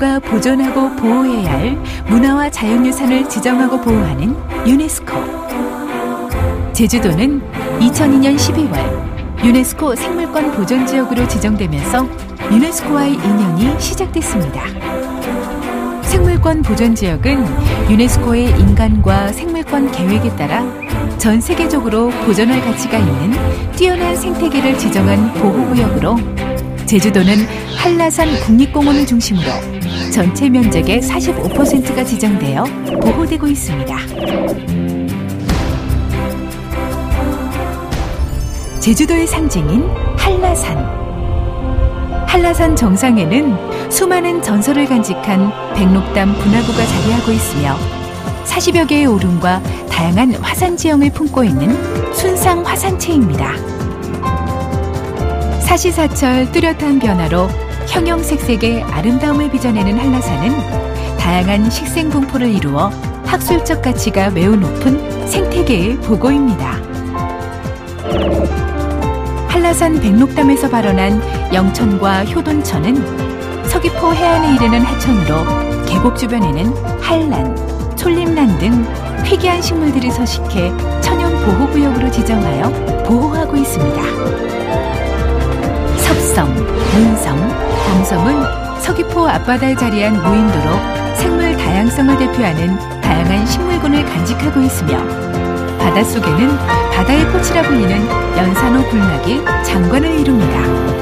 제주도가 보존하고 보호해야 할 문화와 자연유산을 지정하고 보호하는 유네스코. 제주도는 2002년 12월 유네스코 생물권 보존 지역으로 지정되면서 유네스코와의 인연이 시작됐습니다. 생물권 보존 지역은 유네스코의 인간과 생물권 계획에 따라 전 세계적으로 보존할 가치가 있는 뛰어난 생태계를 지정한 보호구역으로 제주도는 한라산 국립공원을 중심으로 전체 면적의 45%가 지정되어 보호되고 있습니다. 제주도의 상징인 한라산. 한라산 정상에는 수많은 전설을 간직한 백록담 분화구가 자리하고 있으며 40여 개의 오름과 다양한 화산 지형을 품고 있는 순상 화산체입니다. 사시사철 뚜렷한 변화로 형형색색의 아름다움을 빚어내는 한라산은 다양한 식생분포를 이루어 학술적 가치가 매우 높은 생태계의 보고입니다. 한라산 백록담에서 발원한 영천과 효돈천은 서귀포 해안에 이르는 하천으로 계곡 주변에는 한란, 촐림란 등 희귀한 식물들이 서식해 천연 보호구역으로 지정하여 보호하고 있습니다. 섭성, 문성, 범섬은 서귀포 앞바다에 자리한 무인도로 생물 다양성을 대표하는 다양한 식물군을 간직하고 있으며 바닷속에는 바다의 꽃이라 불리는 연산호 굴락이 장관을 이룹니다.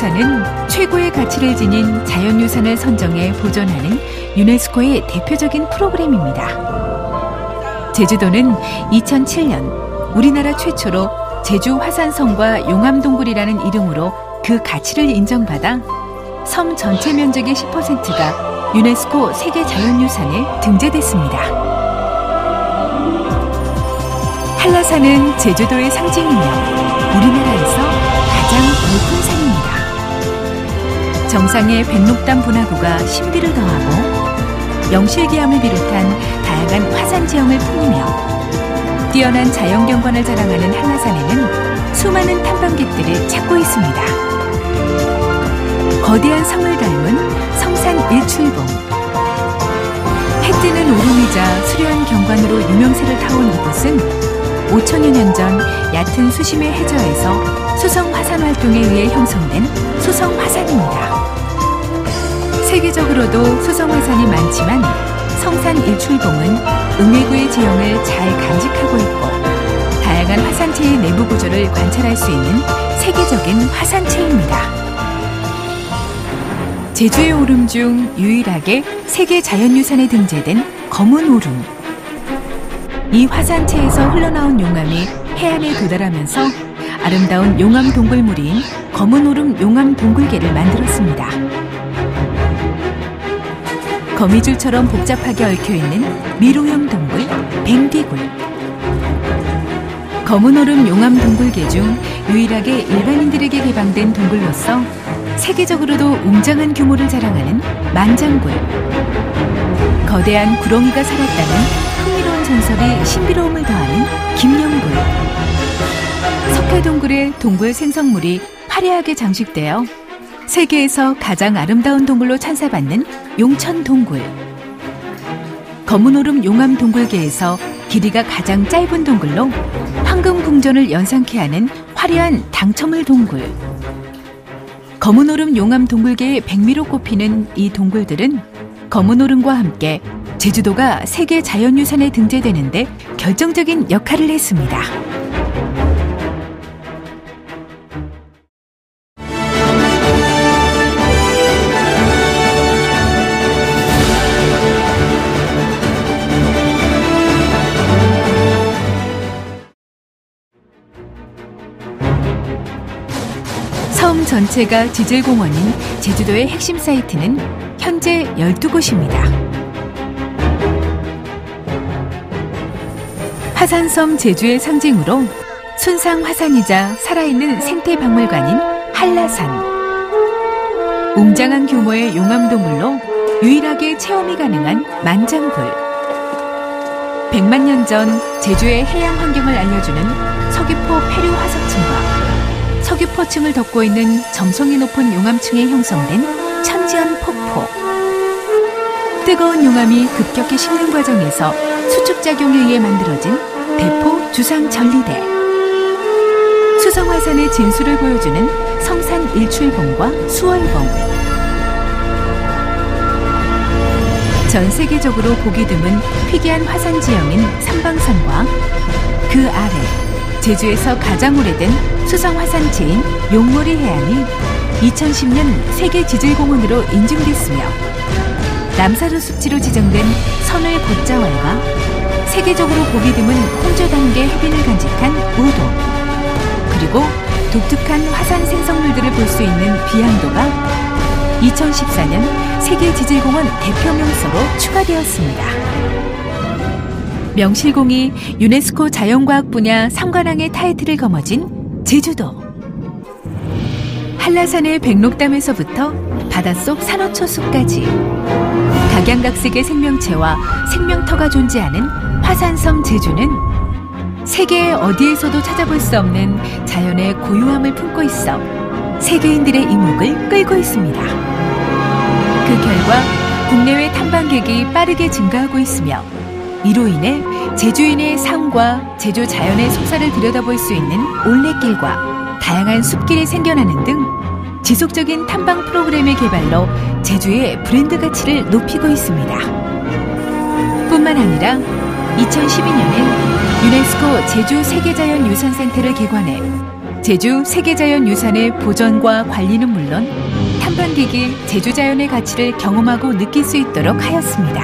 유산은 최고의 가치를 지닌 자연유산을 선정해 보존하는 유네스코의 대표적인 프로그램입니다. 제주도는 2007년 우리나라 최초로 제주 화산성과 용암동굴이라는 이름으로 그 가치를 인정받아 섬 전체 면적의 10%가 유네스코 세계 자연유산에 등재됐습니다. 한라산은 제주도의 상징이며 우리나라에서 가장 높은 산입니다. 정상의 백록담 분화구가 신비를 더하고 영실기암을 비롯한 다양한 화산 지형을 품으며 뛰어난 자연경관을 자랑하는 한라산에는 수많은 탐방객들을 찾고 있습니다. 거대한 성을 닮은 성산 일출봉 해 뜨는 오름이자 수려한 경관으로 유명세를 타온 이곳은 5천여 년 전 얕은 수심의 해저에서 수성 화산 활동에 의해 형성된 수성 화산입니다. 세계적으로도 수성 화산이 많지만 성산 일출봉은 음해구의 지형을 잘 간직하고 있고 다양한 화산체의 내부 구조를 관찰할 수 있는 세계적인 화산체입니다. 제주의 오름 중 유일하게 세계 자연유산에 등재된 검은 오름. 이 화산체에서 흘러나온 용암이 해안에 도달하면서 아름다운 용암 동굴물인 검은 오름 용암 동굴계를 만들었습니다. 거미줄처럼 복잡하게 얽혀 있는 미로형 동굴 뱅디굴. 검은 오름 용암 동굴계 중 유일하게 일반인들에게 개방된 동굴로서 세계적으로도 웅장한 규모를 자랑하는 만장굴. 거대한 구렁이가 살았다는 전설이 신비로움을 더하는 김영굴. 석회동굴의 동굴 생성물이 화려하게 장식되어 세계에서 가장 아름다운 동굴로 찬사받는 용천 동굴. 검은 오름 용암 동굴계에서 길이가 가장 짧은 동굴로 황금 궁전을 연상케 하는 화려한 당첨을 동굴. 검은 오름 용암 동굴계의 백미로 꼽히는 이 동굴들은 검은 오름과 함께 제주도가 세계 자연유산에 등재되는데 결정적인 역할을 했습니다. 섬 전체가 지질공원인 제주도의 핵심 사이트는 현재 12곳입니다. 화산섬 제주의 상징으로 순상 화산이자 살아있는 생태 박물관인 한라산. 웅장한 규모의 용암동굴로 유일하게 체험이 가능한 만장굴. 100만 년 전 제주의 해양 환경을 알려주는 서귀포 폐류 화석층과 서귀포층을 덮고 있는 점성이 높은 용암층에 형성된 천지연 폭포. 뜨거운 용암이 급격히 식는 과정에서 수축작용에 의해 만들어진 대포 주상 전리대. 수성화산의 진수를 보여주는 성산 일출봉과 수월봉. 전 세계적으로 보기 드문 희귀한 화산 지형인 삼방산과 그 아래 제주에서 가장 오래된 수성 화산지인 용머리 해안이 2010년 세계 지질공원으로 인증됐으며 남사루 습지로 지정된 선을 곶자왈과 세계적으로 보기 드문 홍조 단계 해변을 간직한 우도 그리고 독특한 화산 생성물들을 볼 수 있는 비양도가 2014년 세계지질공원 대표 명소로 추가되었습니다. 명실공히 유네스코 자연과학 분야 3관왕의 타이틀을 거머쥔 제주도. 한라산의 백록담에서부터 바닷속 산호초 숲까지 각양각색의 생명체와 생명터가 존재하는 화산섬 제주는 세계 어디에서도 찾아볼 수 없는 자연의 고유함을 품고 있어 세계인들의 이목을 끌고 있습니다. 그 결과 국내외 탐방객이 빠르게 증가하고 있으며 이로 인해 제주인의 삶과 제주 자연의 속살을 들여다볼 수 있는 올레길과 다양한 숲길이 생겨나는 등 지속적인 탐방 프로그램의 개발로 제주의 브랜드 가치를 높이고 있습니다. 뿐만 아니라 2012년엔 유네스코 제주 세계자연유산센터를 개관해 제주 세계자연유산의 보존과 관리는 물론 탐방객이 제주자연의 가치를 경험하고 느낄 수 있도록 하였습니다.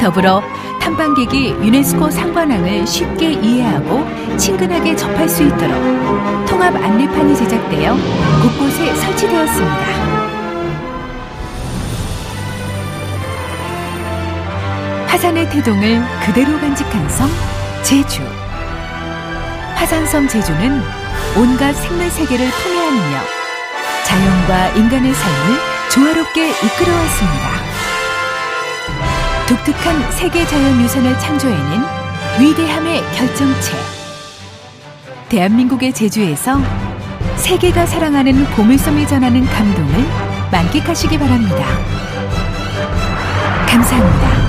더불어 탐방객이 유네스코 상관왕을 쉽게 이해하고 친근하게 접할 수 있도록 통합 안내판이 제작되어 곳곳에 설치되었습니다. 화산의 태동을 그대로 간직한 섬 제주. 화산섬 제주는 온갖 생물 세계를 통해하느며 자연과 인간의 삶을 조화롭게 이끌어왔습니다. 독특한 세계 자연유산을 창조해낸 위대함의 결정체. 대한민국의 제주에서 세계가 사랑하는 보물섬이 전하는 감동을 만끽하시기 바랍니다. 감사합니다.